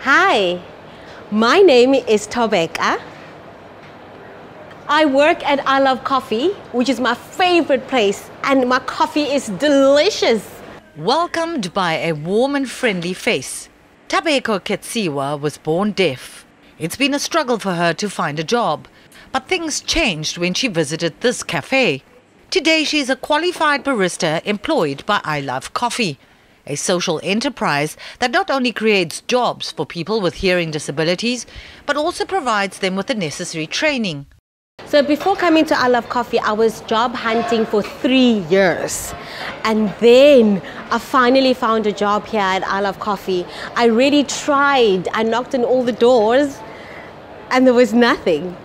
Hi, my name is Tobeka. I work at I Love Coffee, which is my favorite place, and my coffee is delicious. Welcomed by a warm and friendly face, Tobeka Ketsiwa was born deaf. It's been a struggle for her to find a job, but things changed when she visited this cafe. Today she is a qualified barista employed by I Love Coffee, a social enterprise that not only creates jobs for people with hearing disabilities, but also provides them with the necessary training. So before coming to I Love Coffee, I was job hunting for three years. And then I finally found a job here at I Love Coffee. I really tried. I knocked on all the doors and there was nothing.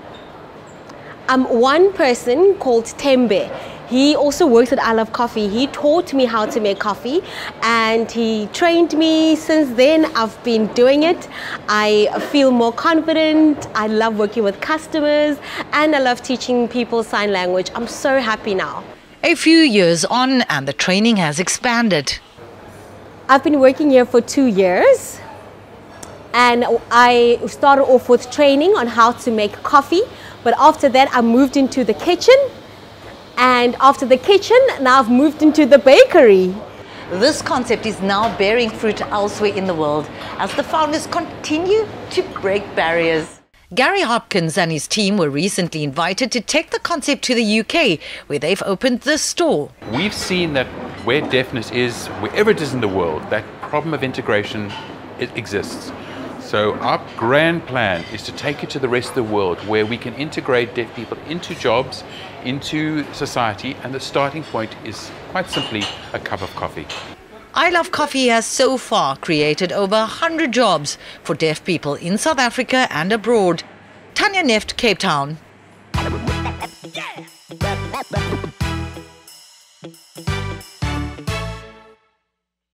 Um, one person called Tembe. He also works at I Love Coffee. He taught me how to make coffee and he trained me. Since then, I've been doing it. I feel more confident. I love working with customers and I love teaching people sign language. I'm so happy now. A few years on, and the training has expanded. I've been working here for two years and I started off with training on how to make coffee. But after that, I moved into the kitchen and after the kitchen, now I've moved into the bakery. This concept is now bearing fruit elsewhere in the world as the founders continue to break barriers. Gary Hopkins and his team were recently invited to take the concept to the UK, where they've opened this store. We've seen that where deafness is, wherever it is in the world, that problem of integration it exists. So our grand plan is to take it to the rest of the world where we can integrate deaf people into jobs, into society, and the starting point is quite simply a cup of coffee. I Love Coffee has so far created over 100 jobs for deaf people in South Africa and abroad. Tanya Neft, Cape Town.